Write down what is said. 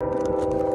you